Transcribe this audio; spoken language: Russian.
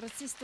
расистов.